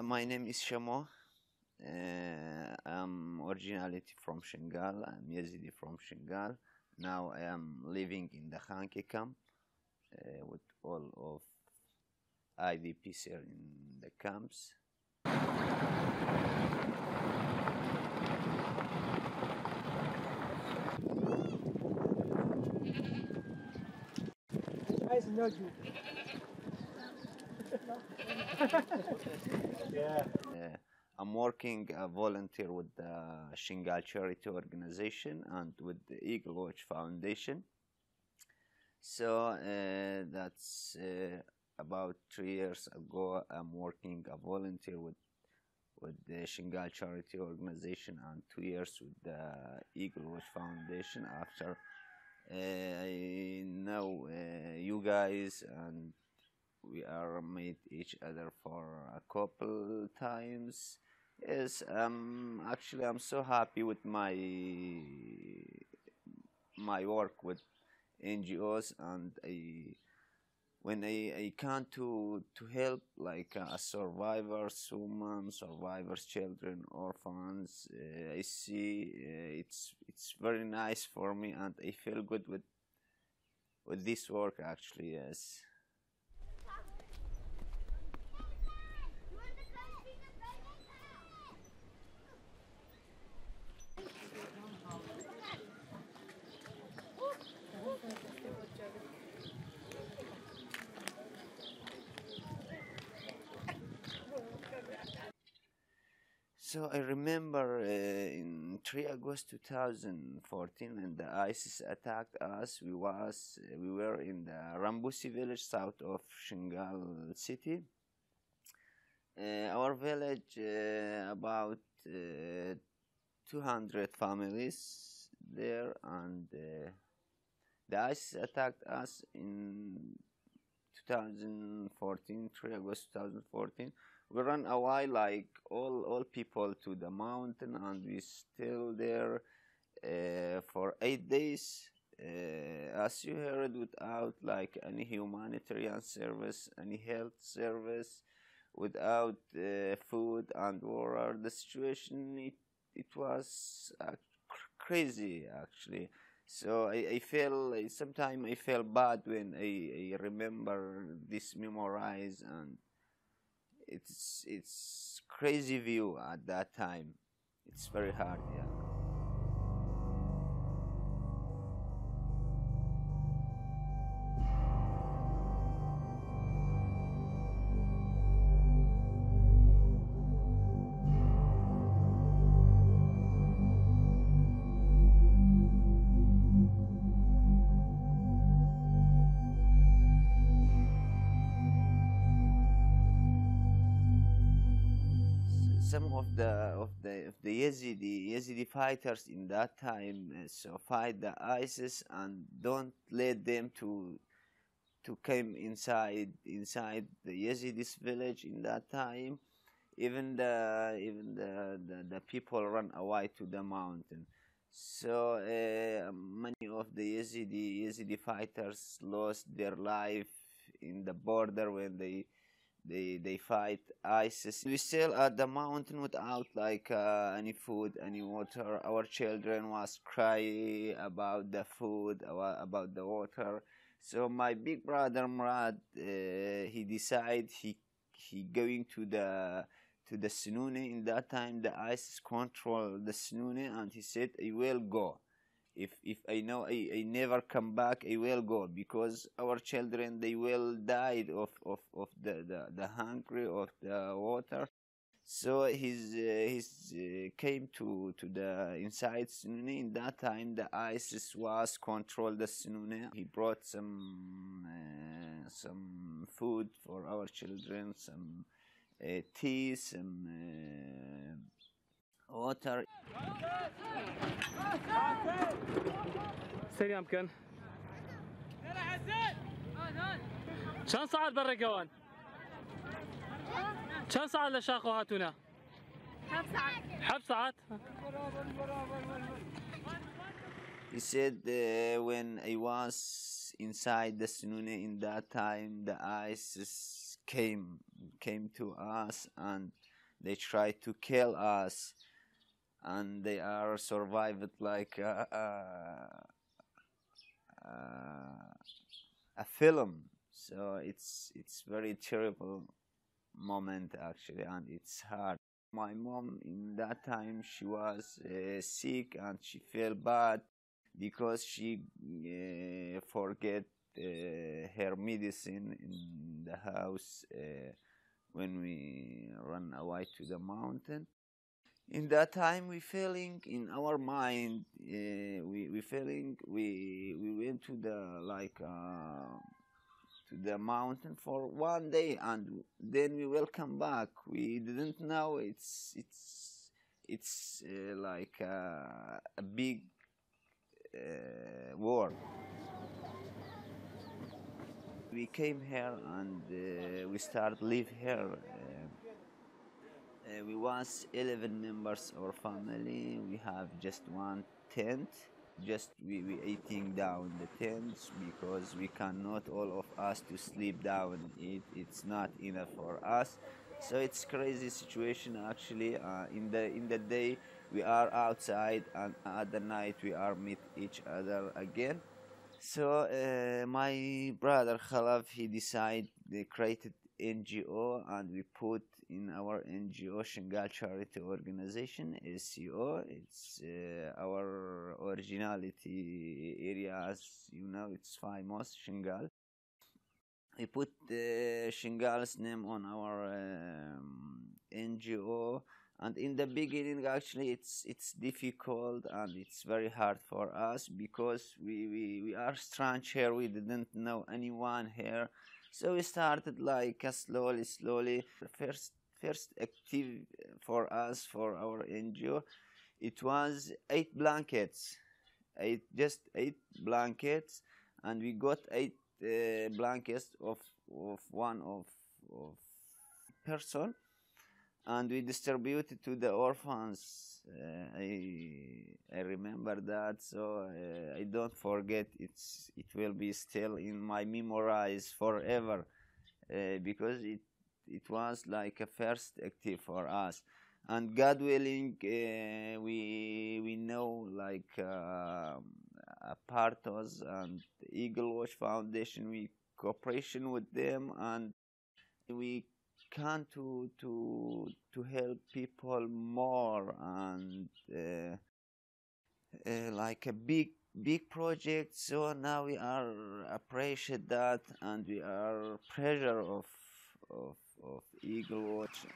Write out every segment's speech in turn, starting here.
Uh, my name is Shamoo. Uh, I'm originally from Shingal. I'm Yazidi from Shingal. Now I am living in the Khanke camp uh, with all of IDPs here in the camps. Guys, no you yeah. Uh, I'm working a volunteer with the Shingal Charity Organization and with the Eagle Watch Foundation. So uh, that's uh, about three years ago. I'm working a volunteer with with the Shingal Charity Organization and two years with the Eagle Watch Foundation. After uh, I know uh, you guys and we are meet each other for a couple times. Yes, um, actually, I'm so happy with my my work with NGOs, and I when I, I can to to help like uh, survivors, women, survivors, children, orphans. Uh, I see uh, it's it's very nice for me, and I feel good with with this work. Actually, yes. So I remember uh, in 3 August 2014 when the ISIS attacked us, we was we were in the Rambusi village south of Shingal city. Uh, our village uh, about uh, 200 families there and uh, the ISIS attacked us in 2014 3 August 2014 we ran away like all all people to the mountain and we still there uh, for eight days uh, as you heard without like any humanitarian service any health service without uh, food and water. The situation it, it was uh, cr- crazy actually. So I, I feel sometimes I feel bad when I, I remember this memorize and it's it's crazy view at that time. It's very hard, yeah. Some of the of the of the Yazidi Yazidi fighters in that time uh, so fight the ISIS and don't let them to to come inside inside the Yazidis village in that time. Even the even the, the, the people run away to the mountain. So uh, many of the Yazidi Yazidi fighters lost their life in the border when they they they fight ISIS. We still at the mountain without like uh, any food, any water. Our children was crying about the food, about the water. So my big brother Murad, uh, he decided he he going to the to the Sununi. In that time, the ISIS control the Sununi, and he said, he will go." If if I know I, I never come back, I will go because our children they will die of of, of the, the, the hungry of the water. So he's uh, he's uh, came to to the inside Sununi. In that time, the ISIS was control the Sununi. He brought some uh, some food for our children, some uh, tea, some water. سريع يمكن كم صعد برا جوان كم صعد لشاقو هاتونا حب ساعات حب ساعات He said uh, when I was inside the Sununi in that time, the ISIS came came to us and they try to kill us and they are survived like a, a, a film. So it's it's very terrible moment actually and it's hard. My mom in that time she was uh, sick and she felt bad because she uh, forget uh, her medicine in the house uh, when we run away to the mountain in that time we feeling in our mind uh, we we feeling we we went to the like uh, to the mountain for one day and then we will come back. We didn't know it's it's it's uh, like a big uh, war we came here and we start live here uh, we was 11 members our family. We have just one tent. Just we, we eating down the tents because we cannot all of us to sleep down. It it's not enough for us. So it's crazy situation actually. Uh, in the in the day we are outside and at the night we are meet each other again. So uh, my brother Khalaf he decided they created NGO and we put in our NGO Shingal Charity Organization SCO. It's uh, our originality area, as you know, it's famous Shingal. We put uh, Shingal's name on our um, NGO, and in the beginning, actually, it's it's difficult and it's very hard for us because we, we, we are strange here. We didn't know anyone here so we started like uh, slowly slowly. The first first active for us for our ngo it was eight blankets. Eight just eight blankets and we got eight uh, blankets of of one of of person and we distributed to the orphans. Uh, i i remember that so uh, i don't forget it's it will be still in my memories forever uh, because it it was like a first active for us. And god willing uh, we we know like uh, Bartosz and eagle watch foundation we cooperation with them and we can to to to help people more and uh, uh, like a big big project. So now we are appreciate that and we are pressure of of of eagle watch.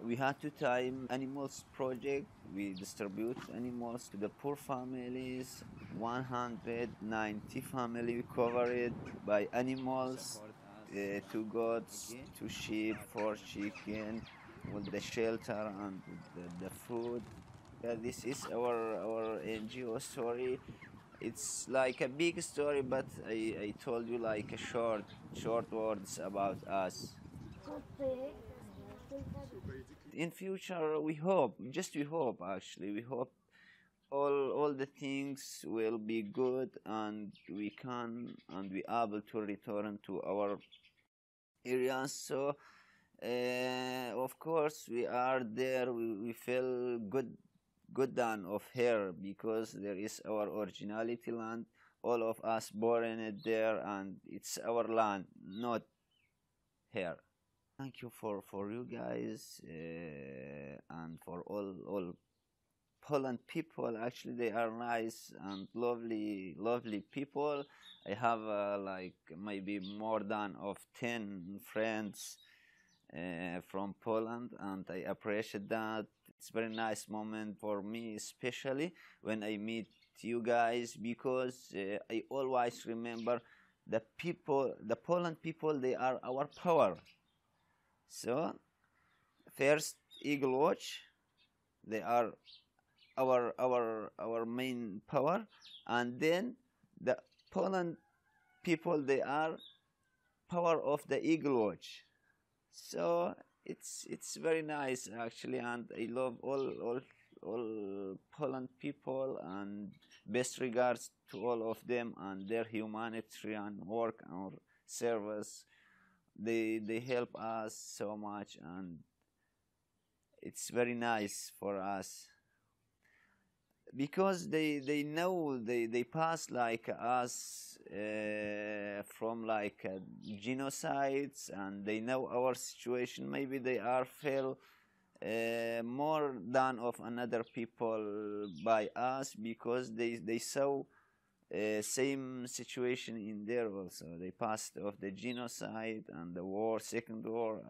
We had to time animals project. We distribute animals to the poor families. 190 family covered by animals uh, two goats two sheep four chicken with the shelter and the, the food. Yeah, this is our our ngo story. It's like a big story but I, I told you like a short short words about us. In future we hope just we hope actually. We hope all all the things will be good and we can and we able to return to our areas. So uh, of course we are there. We, we feel good good done of here because there is our originality land. All of us born it there and it's our land not here. Thank you for for you guys uh, and for all all Poland people actually they are nice and lovely lovely people. I have uh, like maybe more than of 10 friends uh, from Poland and I appreciate that. It's very nice moment for me especially when I meet you guys because uh, I always remember the people the Poland people they are our power. So first Eagle Watch they are our our our main power. And then the Poland people they are power of the Eagle Watch. So it's it's very nice actually. And I love all all all Poland people and best regards to all of them and their humanitarian work or service. They they help us so much and it's very nice for us because they they know they they pass like us uh, from like uh, genocides and they know our situation. Maybe they are feel uh, more than of another people by us because they they saw uh, same situation in there also. They passed of the genocide and the war second war